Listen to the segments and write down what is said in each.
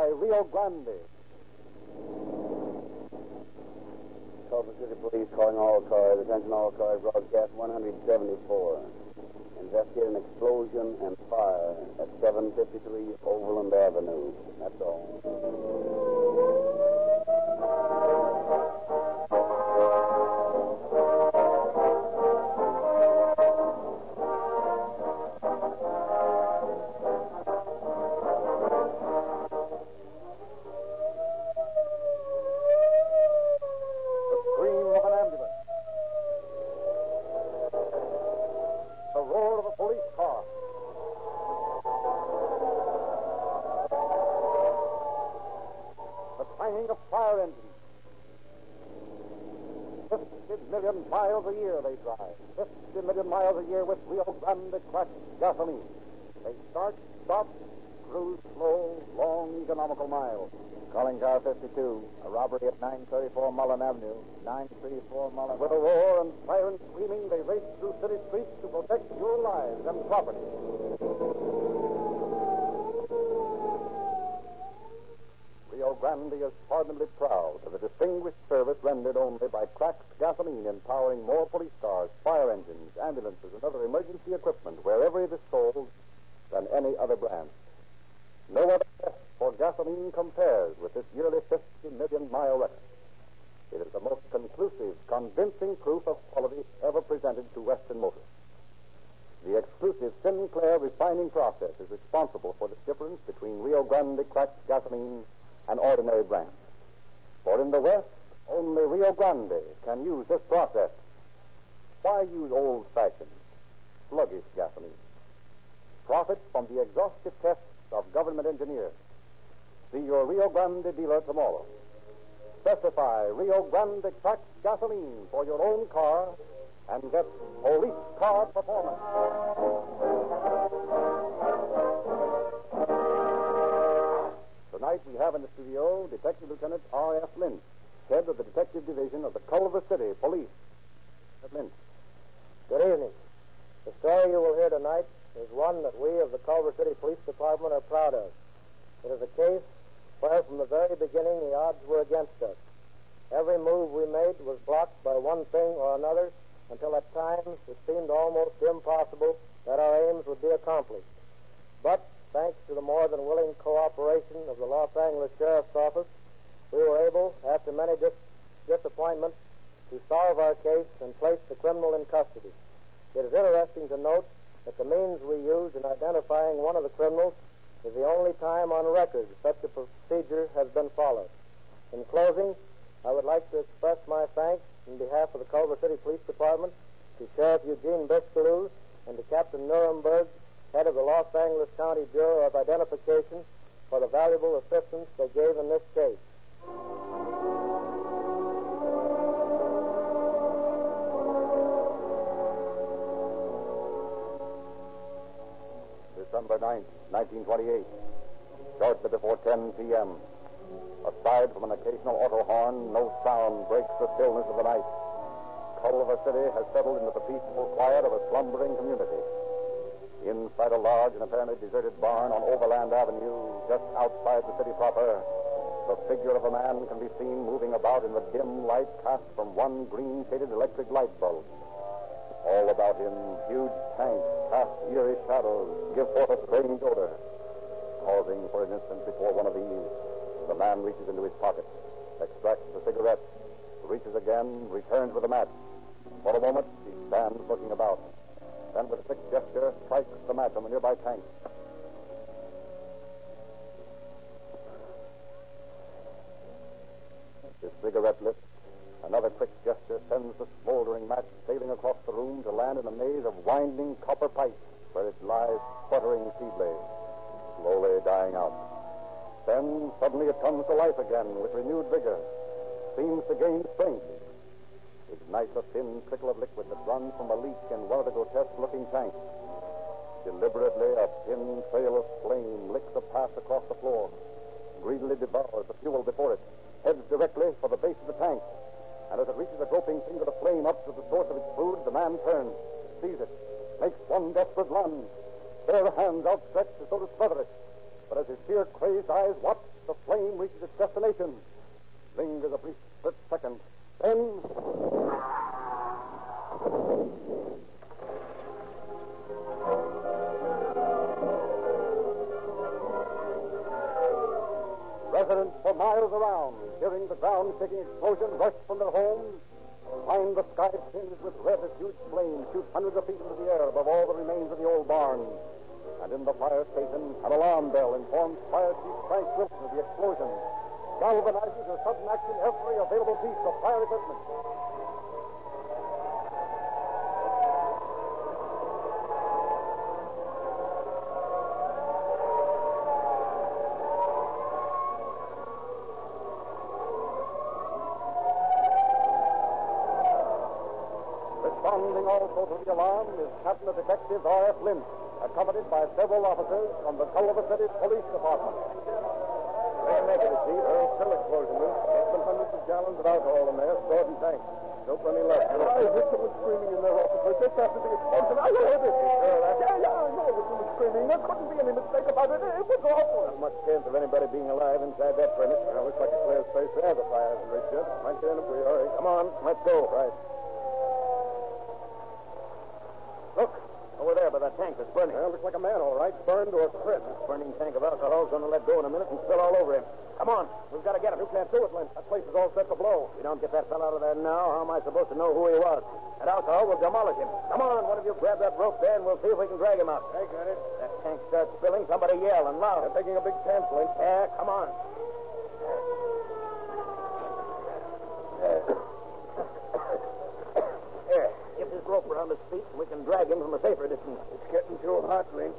by Rio Grande. Culver City Police calling all cars. Attention all cars. Broadcast 174. Investigate an explosion and fire at 753 Overland Avenue. That's all. Million miles a year they drive. Fifty million miles a year with Rio Grande cracked gasoline. They start, stop, cruise slow, long, economical miles. Calling car 52. A robbery at 934 Mullen Avenue. 934 Mullen. With a roar and siren screaming, they race through city streets to protect your lives and property. Rio Grande is pardonably proud of the distinguished service rendered only by cracked gasoline in powering more police cars, fire engines, ambulances, and other emergency equipment wherever it is sold than any other brand. No other test for gasoline compares with this yearly 50 million mile record. It is the most conclusive, convincing proof of quality ever presented to Western Motors. The exclusive Sinclair refining process is responsible for the difference between Rio Grande cracked gasoline and ordinary brands. For in the West, only Rio Grande can use this process. Why use old fashioned, sluggish gasoline? Profit from the exhaustive tests of government engineers. See your Rio Grande dealer tomorrow. Specify Rio Grande cracked gasoline for your own car and get police car performance. Tonight we have in the studio Detective Lieutenant R.F. Lynch, head of the Detective Division of the Culver City Police. Lynch. Good evening. The story you will hear tonight is one that we of the Culver City Police Department are proud of. It is a case where, from the very beginning, the odds were against us. Every move we made was blocked by one thing or another until at times it seemed almost impossible that our aims would be accomplished. But, thanks to the more than willing cooperation of the Los Angeles Sheriff's Office, we were able, after many dis- disappointments, to solve our case and place the criminal in custody. It is interesting to note that the means we used in identifying one of the criminals is the only time on record such a procedure has been followed. In closing, I would like to express my thanks in behalf of the Culver City Police Department to Sheriff Eugene Biscailuz and to Captain Nuremberg, head of the Los Angeles County Bureau of Identification, for the valuable assistance they gave in this case. December 9th, 1928. Shortly before 10 p.m. Aside from an occasional auto horn, no sound breaks the stillness of the night. Culver City has settled into the peaceful quiet of a slumbering community. Inside a large and apparently deserted barn on Overland Avenue, just outside the city proper, the figure of a man can be seen moving about in the dim light cast from one green shaded electric light bulb. All about him, huge tanks cast eerie shadows, give forth a strange odor. Pausing for an instant before one of these, the man reaches into his pocket, extracts a cigarette, reaches again, returns with a match. For a moment, he stands looking about. Then, with a quick gesture, strikes the match on the nearby tank. His cigarette lit. Another quick gesture sends the smoldering match sailing across the room to land in a maze of winding copper pipes where it lies sputtering feebly, slowly dying out. Then suddenly it comes to life again with renewed vigor, seems to gain strength. Ignites a thin trickle of liquid that runs from a leak in one of the grotesque looking tanks. Deliberately, a thin trail of flame licks a path across the floor, greedily devours the fuel before it, heads directly for the base of the tank. And as it reaches a groping finger of flame up to the source of its food, the man turns, sees it, makes one desperate lunge, bare hands outstretched as though to smother it. But as his fear crazed eyes watch, the flame reaches its destination. Lingers a brief split second. Residents for miles around, hearing the ground shaking explosion, rush from their homes. Find the sky tinged with red as huge flames shoot hundreds of feet into the air above all the remains of the old barn. And in the fire station, an alarm bell informs Fire Chief Frank Wilson of the explosion, galvanizing to sudden action every available piece of fire equipment. Responding also to the alarm is Captain Detective R.F. Lynch, accompanied by several officers from the Culver City Police Department. There you make it, Chief. Earl still explosion, Luke. Some hundreds of gallons of alcohol in there, stored in tanks. Don't plenty left. I heard someone screaming in there, officer, just after the explosion. I heard it. sure of that? Yeah, yeah, I know it was someone screaming. There couldn't be any mistake about it. It was awful. Not much chance of anybody being alive inside that furnace. Well, looks like a clear space there. The fire hasn't reached yet. Might get in if we hurry. Come on, let's go. Right. Look, over there by that tank that's burning. Well, looks like a man, all right. Burned or crisp. This burning tank of alcohol's going to let go in a minute and spill all over him. Come on, we've got to get him. You can't do it, Lynch. That place is all set to blow. If we don't get that fellow out of there now, how am I supposed to know who he was? That alcohol will demolish him. Come on, one of you grab that rope there, and we'll see if we can drag him out. I got it. That tank starts spilling, somebody yell and loud. They're taking a big chance, Lynch. Yeah, come on. Here, get this rope around his feet, and we can drag him from a safer distance. It's getting too hot, Lynch.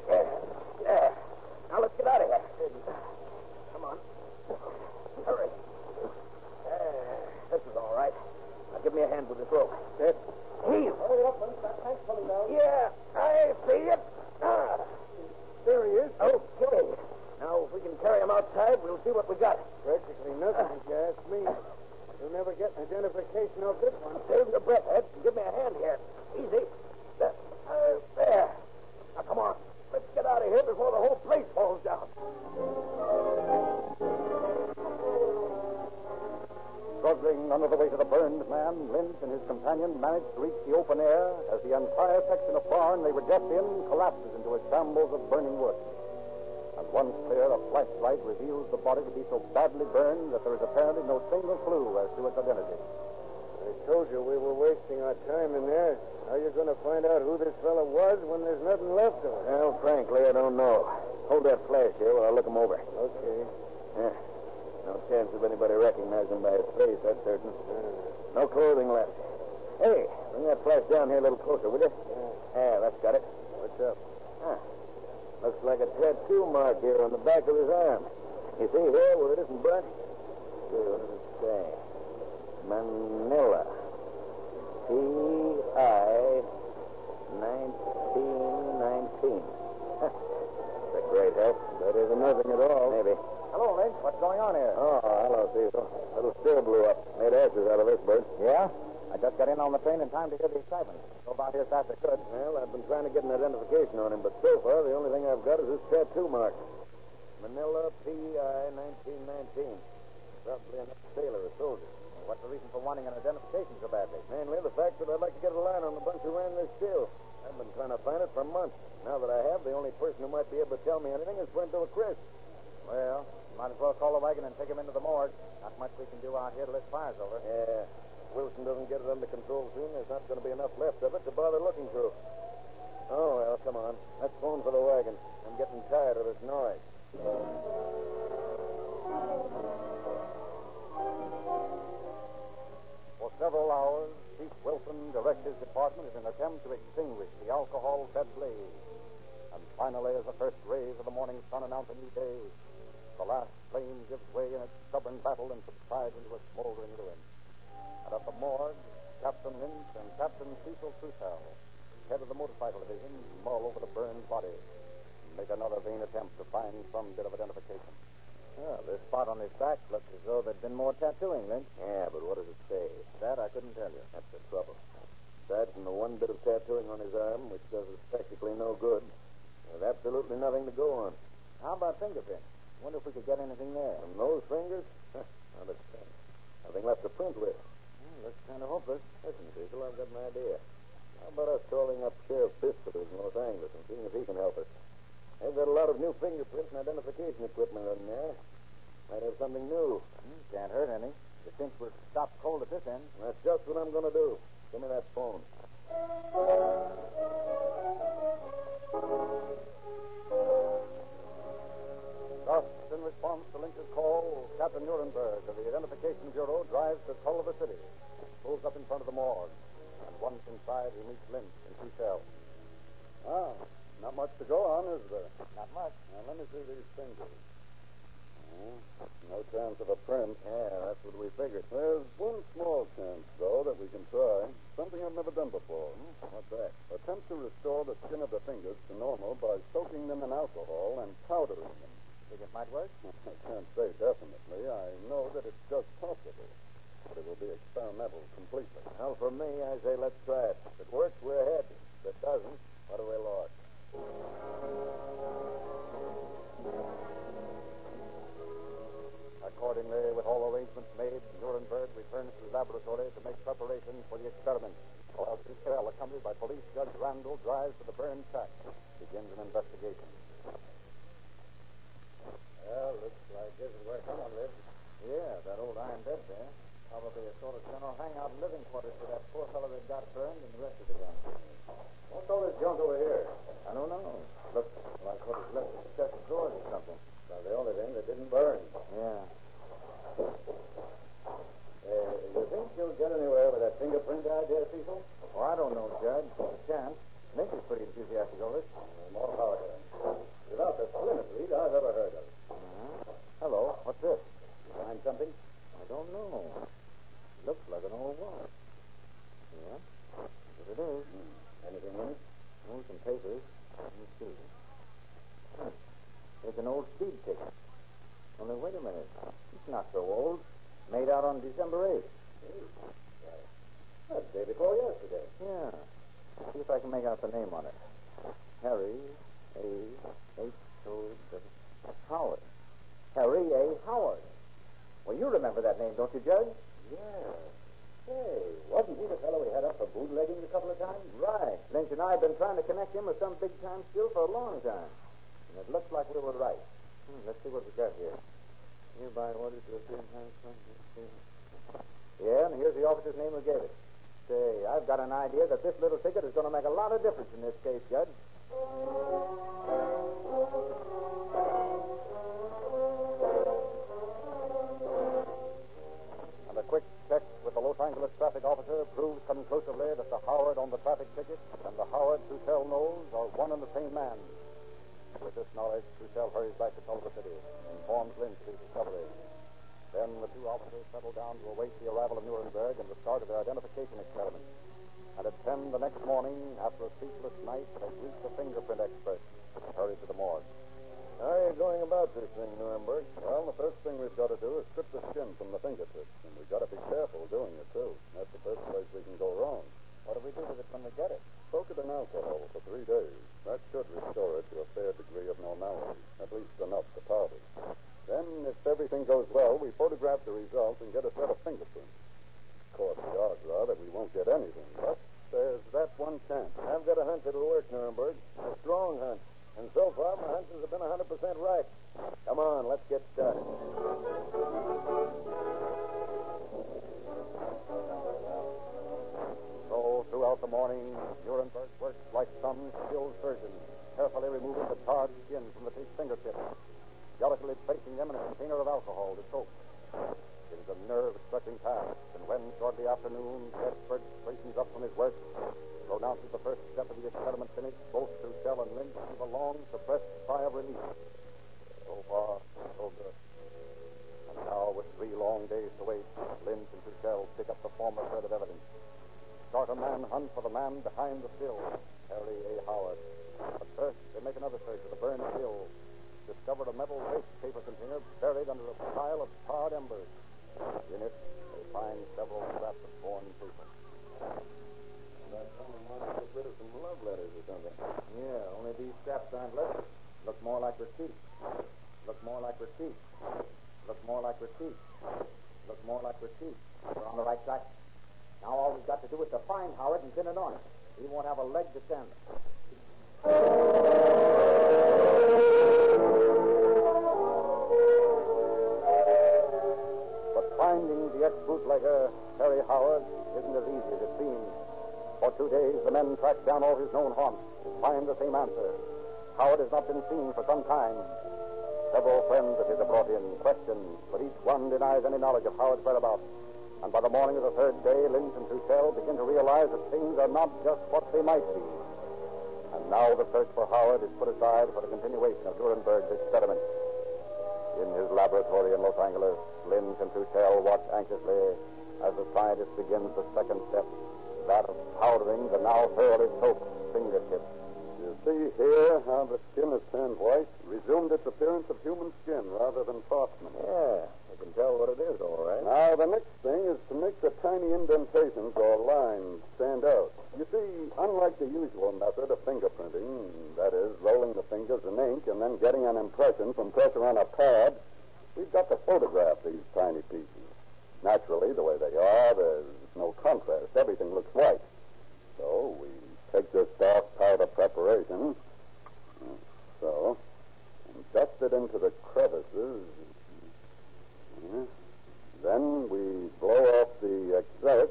Clue as to its identity. I told you we were wasting our time in there. How are you going to find out who this fellow was when there's nothing left of him? Well, frankly, I don't know. Hold that flash here while I look him over. Okay. Yeah. No chance of anybody recognizing him by his face, that's certain. Uh. No clothing left. Hey, bring that flash down here a little closer, will you? Yeah, ah, that's got it. What's up? Huh. Looks like a tattoo mark here on the back of his arm. You see here where it isn't burnt? See, what does it say? Manila. P.I. 1919. It's a great help. Better than nothing at all. Maybe. Hello, Lynch. What's going on here? Oh, hello, Cecil. Little still blew up. Made ashes out of this bird. Yeah? I just got in on the train in time to hear the excitement. Go about here as fast as I could. Well, I've been trying to get an identification on him, but so far the only thing I've got is this tattoo mark. Manila P.I. 1919. Probably an ex-sailor or soldier. What's the reason for wanting an identification so badly? Mainly the fact that I'd like to get a line on the bunch who ran this still. I've been trying to find it for months. Now that I have, the only person who might be able to tell me anything is Brento Chris. Well, might as well call the wagon and take him into the morgue. Not much we can do out here till this fire's over. Yeah. If Wilson doesn't get it under control soon, there's not going to be enough left of it to bother looking through. Oh, well, come on. Let's phone for the wagon. I'm getting tired of this noise. For several hours, Chief Wilson directs his department in an attempt to extinguish the alcohol-fed blaze. And finally, as the first rays of the morning sun announce a new day, the last flame gives way in its stubborn battle and subsides into a smoldering ruin. And at the morgue, Captain Lynch and Captain Cecil Trussell, head of the motorcycle division, mull over the burned body and make another vain attempt to find some bit of identification. Yeah, this spot on his back looks as though there'd been more tattooing, Lynch. Yeah, but what does it say? That I couldn't tell you. That's the trouble. That and the one bit of tattooing on his arm, which does us practically no good, there's absolutely nothing to go on. How about fingerprints? Wonder if we could get anything there. From those fingers? Not a chance. Nothing left to print with. Hmm, looks kind of hopeless. Listen, Cecil, I've got an idea. How about us calling up Sheriff Biscuit in Los Angeles and seeing if he can help us? They've got a lot of new fingerprints and identification equipment in there. Might have something new. Hmm, can't hurt any. You think we're stopped cold at this end? That's just what I'm going to do. Give me that phone. Thus, in response to Lynch's call, Captain Nuremberg of the Identification Bureau drives to Culver City, pulls up in front of the morgue, and once inside, he meets Lynch in Trussell. Ah, not much to go on, is there? Not much. Now, let me see these fingers. Hmm, no chance of a print. Yeah, that's what we figured. There's one small chance, though, that we can try. Something I've never done before. Hmm? What's that? Attempt to restore the skin of the fingers to normal by soaking them in alcohol and powdering them. Think it might work? I can't say definitely. I know that it's just possible. But it will be experimental completely. Well, for me, I say let's try it. If it works, we're ahead. If it doesn't, what do we lost? Accordingly, with all arrangements made, Nuremberg returns to his laboratory to make preparations for the experiment, while Duquesne, accompanied by Police Judge Randall, drives to the burned shack, begins an investigation. Well, looks like this is where someone lives. Yeah, that old iron bed there. Probably a sort of general hangout and living quarters for that poor fellow that got burned and the rest of the gang. What's all this junk over here? I don't know. Looks like what was left of set of drawers or something. Well, the only thing that didn't burn. Yeah. Uh, you think you'll get anywhere with that fingerprint idea, Cecil? Oh, I don't know, Judge. A chance. Lynch is pretty enthusiastic over it. More power to him. Without the slimmest lead I've ever heard of. Uh-huh. Hello. What's this? You Find something? I don't know. Looks like an old watch. Yeah. That's what it is. Anything in it? Some papers. Let me see. It's an old speed ticket. Only wait a minute. It's not so old. Made out on December 8th. That's day before yesterday. Yeah. See if I can make out the name on it. Harry A. H. O. W. Howard. Harry A. Howard. Well, you remember that name, don't you, Judge? Yeah. Hey, wasn't he the fellow we had up for bootlegging a couple of times? Right. Lynch and I have been trying to connect him with some big time skill for a long time. And it looks like we were right. Hmm, let's see what we got here. Hereby ordered to appear in Square. Yeah, and here's the officer's name who gave it. Say, I've got an idea that this little ticket is going to make a lot of difference in this case, Judge. Angeles traffic officer proves conclusively that the Howard on the traffic ticket and the Howard Trussell knows are one and the same man. With this knowledge, Trussell hurries back to Culver City, and informs Lynch of his discovery. Then the two officers settle down to await the arrival of Nuremberg and the start of their identification experiment. And at 10 the next morning, after a sleepless night, they greet the fingerprint expert and hurry to the morgue. How are you going about this thing, Nuremberg? Well, the first thing we've got to do is strip the skin from the fingertips, and we've got to be careful doing it, too. That's the first place we can go wrong. What do we do with it when we get it? Soak it in alcohol for three days. That should restore it to a fair degree of normality, at least enough to powder. Then, if everything goes well, we photograph the result and get a set of fingerprints. Of course, the odds are that we won't get anything, but there's that one chance. I've got a hunch it'll work, Nuremberg. A strong hunch. And so far, my hunches have been 100% right. Come on, let's get started. So, throughout the morning, Nuremberg worked like some skilled surgeon, carefully removing the tarred skin from the thick fingertips, delicately placing them in a container of alcohol to soak. It is a nerve-stretching task, and when, noon, the expert straightens up from his work, pronounces the first step of the experiment finished, both Trussell and Lynch give a long, suppressed sigh of relief. So far, so good. And now, with three long days to wait, Lynch and Trussell pick up the former thread of evidence. Start a manhunt for the man behind the still, Harry A. Howard. But first, they make another search of the burned still. Discover a metal waste paper container buried under a pile of charred embers. In it, they find several scraps of torn paper. Someone to get rid of some love letters or something. Yeah, only these scraps aren't letters. Look more like receipts. Look more like receipts. Look more like receipts. Look more like receipts. We're on the right track. Now all we've got to do is to find Howard and pin it on him. He won't have a leg to stand. But finding the ex-bootlegger, Terry Howard, isn't as easy as it seems. For two days, the men track down all his known haunts find the same answer. Howard has not been seen for some time. Several friends of his are brought in, questioned, but each one denies any knowledge of Howard's whereabouts. And by the morning of the third day, Lynch and Truchell begin to realize that things are not just what they might be. And now the search for Howard is put aside for the continuation of Nuremberg's experiment. In his laboratory in Los Angeles, Lynch and Truchell watch anxiously as the scientist begins the second step, powdering the now thoroughly soaked fingertips. You see here how the skin has turned white, resumed its appearance of human skin rather than parchment. Yeah, I can tell what it is, all right. Now, the next thing is to make the tiny indentations or lines stand out. You see, unlike the usual method of fingerprinting, that is, rolling the fingers in ink and then getting an impression from pressure on a pad, we've got to photograph these tiny pieces. Naturally, the way they are, there's no contrast. Everything looks white. So we take this dark powder preparation, so, and dust it into the crevices. Yeah. Then we blow off the excess.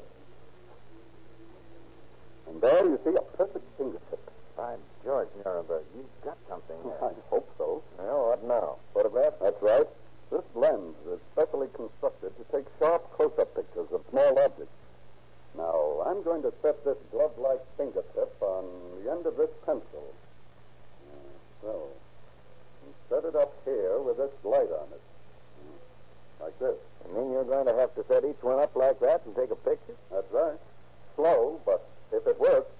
And there you see a perfect fingertip. By George, Nuremberg, you've got something there. I hope so. Well, what now? Photograph? That's right. This lens is specially constructed to take sharp close-up pictures of small objects. Now, I'm going to set this glove-like fingertip on the end of this pencil. Uh, So, and set it up here with this light on it. Uh, Like this. You mean you're going to have to set each one up like that and take a picture? That's right. Slow, but if it works,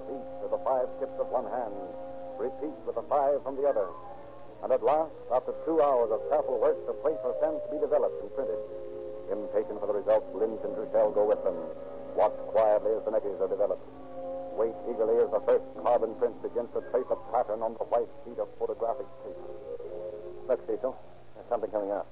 Photographed each of the five tips of one hand, repeat with the five from the other. And at last, after two hours of careful work, the place was sent to be developed and printed. Impatient for the results, Lynch and Truchell go with them. Watch quietly as the negatives are developed. Wait eagerly as the first carbon print begins to trace a pattern on the white sheet of photographic paper. Look, Cecil. There's something coming out.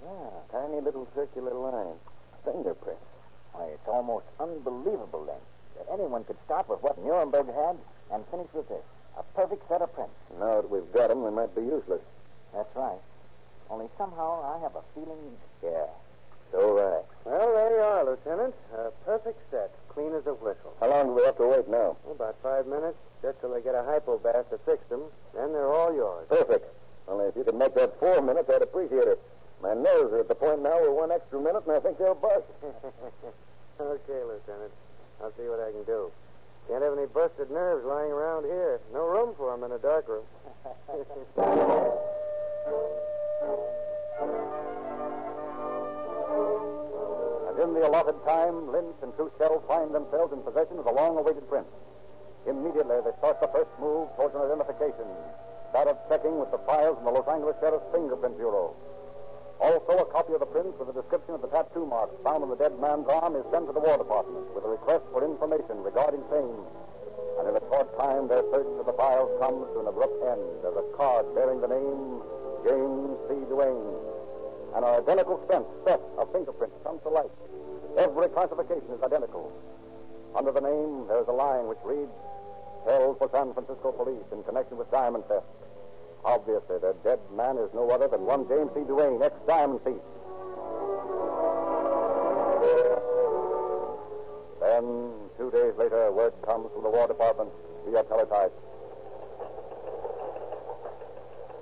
Yeah, tiny little circular lines. Fingerprints. Why, it's almost unbelievable, then, that anyone could start with what Nuremberg had and finish with this. A perfect set of prints. Now that we've got them, they might be useless. That's right. Only somehow I have a feeling. Yeah. So right. Well, there you are, Lieutenant. A perfect set, clean as a whistle. How long do we have to wait now? About five minutes, just till they get a hypo bath to fix them. Then they're all yours. Perfect. Only if you could make that four minutes, I'd appreciate it. My nerves are at the point now where one extra minute and I think they'll bust. okay, Lieutenant. I'll see what I can do. Can't have any busted nerves lying around here. No room for 'em in a dark room. And in the allotted time, Lynch and Truchell find themselves in possession of the long-awaited print. Immediately, they start the first move towards an identification, that of checking with the files in the Los Angeles Sheriff's Fingerprint Bureau. Also, a copy of the prints with a description of the tattoo marks found on the dead man's arm is sent to the War Department with a request for information regarding same. And in a short time, their search of the files comes to an abrupt end as a card bearing the name James C. Duane. And an identical set, set of fingerprints comes to light. Every classification is identical. Under the name, there's a line which reads, held for San Francisco police in connection with diamond theft. Obviously, the dead man is no other than one James C. Duane, ex-diamond thief. Then, two days later, word comes from the War Department via teletype.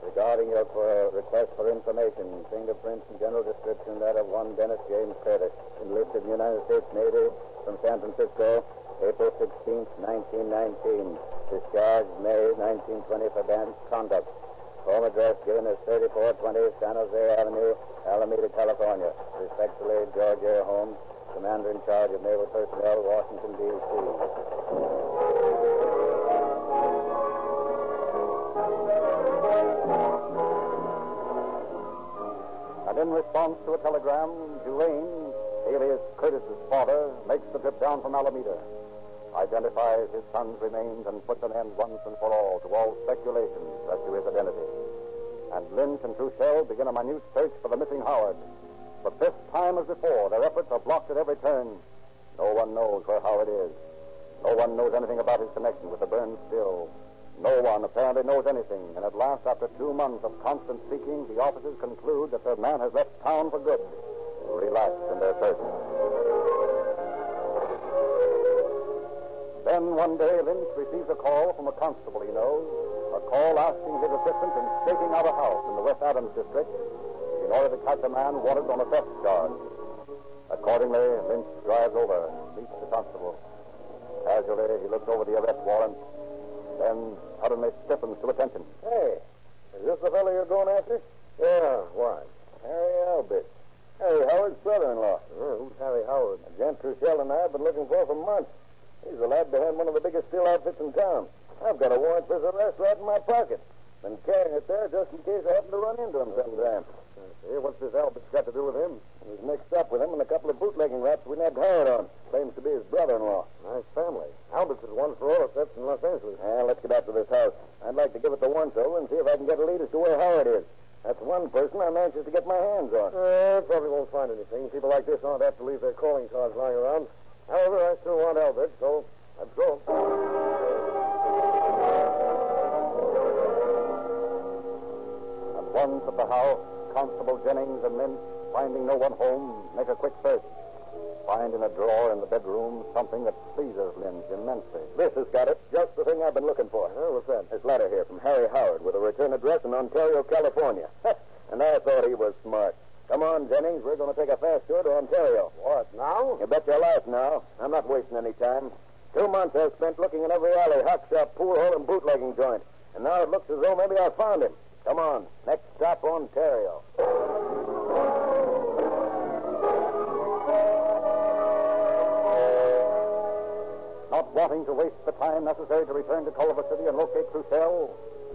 Regarding your request for information, fingerprints and general description, that of one Dennis James Curtis, enlisted in the United States Navy from San Francisco, April 16, 1919. Discharged May 1920 for bad conduct. Home address given as 3420 San Jose Avenue, Alameda, California. Respectfully, George A. Holmes, Commander in Charge of Naval Personnel, Washington, D.C. And in response to a telegram, Duane, alias Curtis's father, makes the trip down from Alameda, identifies his son's remains, and puts an end once and for all to all speculations as to his identity. And Lynch and Truchell begin a minute search for the missing Howard. But this time as before, their efforts are blocked at every turn. No one knows where Howard is. No one knows anything about his connection with the burned still. No one apparently knows anything, and at last, after two months of constant seeking, the officers conclude that their man has left town for good, relaxed in their search. Then one day, Lynch receives a call from a constable he knows, a call asking his assistance in staking out a house in the West Adams district in order to catch a man wanted on a theft charge. Accordingly, Lynch drives over, meets the constable. Casually, he looks over the arrest warrant, then suddenly stiffens to attention. Hey, is this the fellow you're going after? Yeah, why? Harry Albert. Harry Howard's brother-in-law. Oh, who's Harry Howard? A gent Truchell and I have been looking for for months. He's the lad behind one of the biggest steel outfits in town. I've got a warrant for his arrest right in my pocket. Been carrying it there just in case I happen to run into him sometime. Hey, what's this Albert's got to do with him? And now it looks as though maybe I've found him. Come on. Next stop, Ontario. Not wanting to waste the time necessary to return to Culver City and locate Truchell,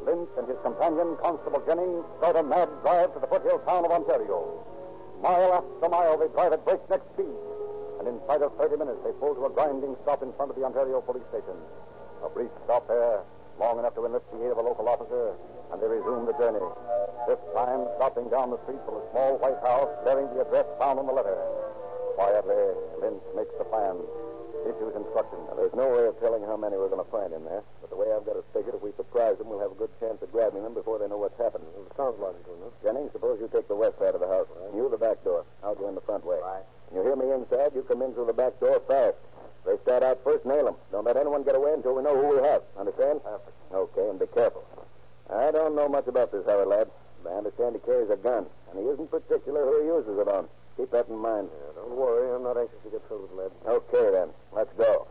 Lynch and his companion, Constable Jennings, start a mad drive to the foothill town of Ontario. Mile after mile, they drive at breakneck speed. And inside of 30 minutes, they pull to a grinding stop in front of the Ontario police station. A brief stop there, long enough to enlist the aid of a local officer, and they resume the journey. This time, stopping down the street from a small white house bearing the address found on the letter. Quietly, Lynch makes the plan, issues instructions. Now, there's no way of telling how many we're going to find in there. But the way I've got it figured, if we surprise them, we'll have a good chance of grabbing them before they know what's happened. It sounds logical enough. Jennings, suppose you take the west side of the house. And you the back door. I'll go in the front way. Right. When you hear me inside, you come in through the back door fast. They start out first, nail them. Don't let anyone get away until we know who we have. Understand? Perfect. Okay, and be careful. I don't know much about this Howard lad. but I understand he carries a gun, and he isn't particular who he uses it on. Keep that in mind. Yeah, don't worry. I'm not anxious to get filled with lead. Okay, then. Let's go.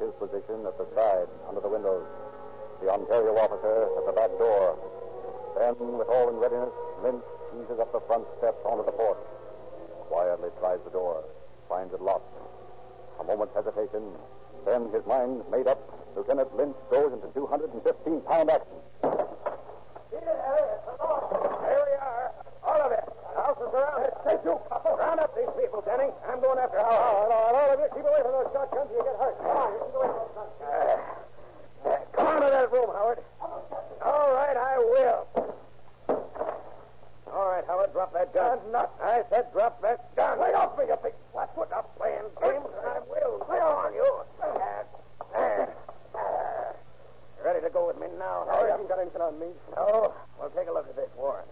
His position at the side, under the windows. The Ontario officer at the back door. Then, with all in readiness, Lynch eases up the front steps onto the porch. Quietly tries the door, finds it locked. A moment's hesitation, then his mind made up, Lieutenant Lynch goes into 215 pound action. Here we are. All of it. House is surrounded. Take you. Round up these people, Denny. I'm going after Howard. All right, all of you, keep away from those shotguns or you get hurt. Come on, you can go in those shotguns. come on to that room, Howard. All right, I will. All right, Howard, drop that gun. Not. I said drop that gun. Lay off me, you big flatfoot. I'm playing games, and I will. Lay on you. Uh, uh, ready to go with me now, Howard? you haven't got anything on me. No? Well, take a look at this warrant.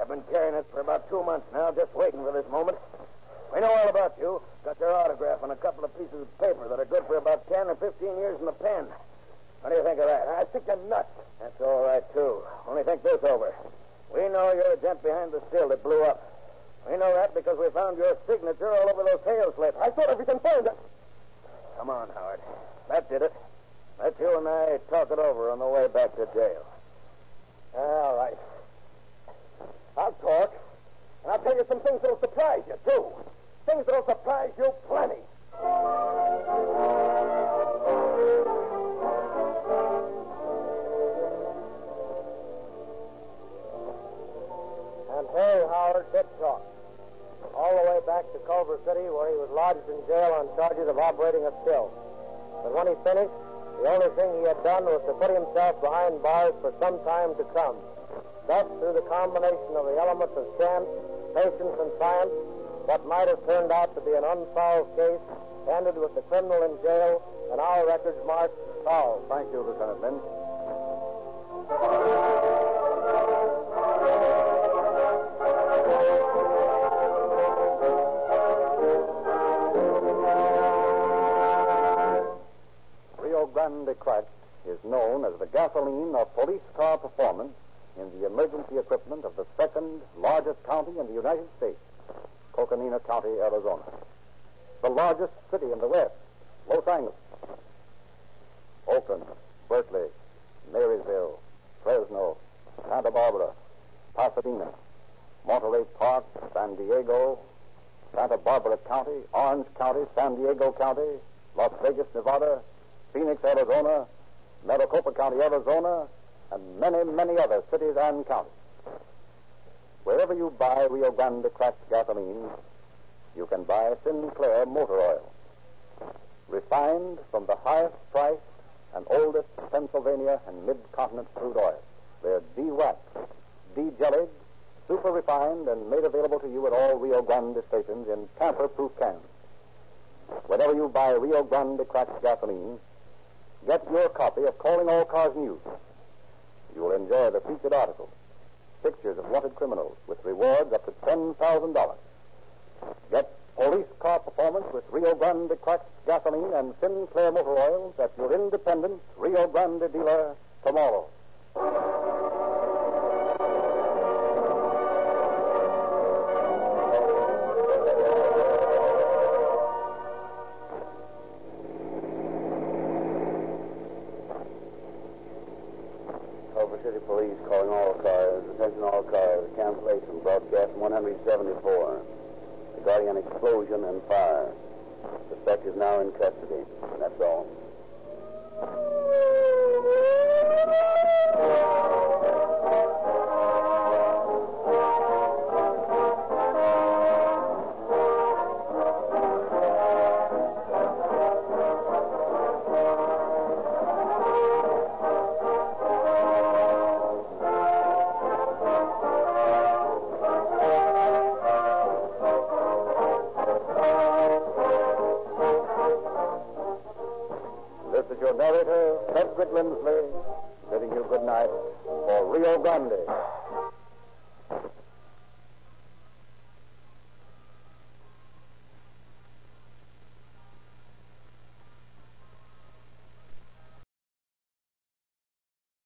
I've been carrying it for about two months now, just waiting for this moment. We know all about you. Got your autograph on a couple of pieces of paper that are good for about 10 or 15 years in the pen. What do you think of that? I think you're nuts. That's all right, too. Only think this over. We know you're the gent behind the still that blew up. We know that because we found your signature all over those tail slips. I thought if we can find it. Come on, Howard. That did it. Let you and I talk it over on the way back to jail. Ah, all right. I'll talk. And I'll tell you some things that'll surprise you, too. Things that'll surprise you plenty. And hey, Howard did talk. All the way back to Culver City, where he was lodged in jail on charges of operating a still. But when he finished, the only thing he had done was to put himself behind bars for some time to come. Thus, through the combination of the elements of chance, patience, and science, what might have turned out to be an unsolved case ended with the criminal in jail and our records marked solved. Thank you, Lieutenant Lynch. Gasoline of police car performance in the emergency equipment of the second largest county in the United States, Coconino County, Arizona. The largest city in the West, Los Angeles. Oakland, Berkeley, Marysville, Fresno, Santa Barbara, Pasadena, Monterey Park, San Diego, Santa Barbara County, Orange County, San Diego County, Las Vegas, Nevada, Phoenix, Arizona, Maricopa County, Arizona, and many, many other cities and counties. Wherever you buy Rio Grande cracked gasoline, you can buy Sinclair motor oil. Refined from the highest priced and oldest Pennsylvania and mid-continent crude oil. They're de-waxed, de-jellied, super refined, and made available to you at all Rio Grande stations in tamper-proof cans. Whenever you buy Rio Grande cracked gasoline, get your copy of Calling All Cars News. You will enjoy the featured articles, pictures of wanted criminals with rewards up to $10,000. Get police car performance with Rio Grande cracked gasoline and Sinclair motor oils at your independent Rio Grande dealer tomorrow. Regarding an explosion and fire. The suspect is now in custody. That's all. Lindsley, bidding you good night for Rio Grande.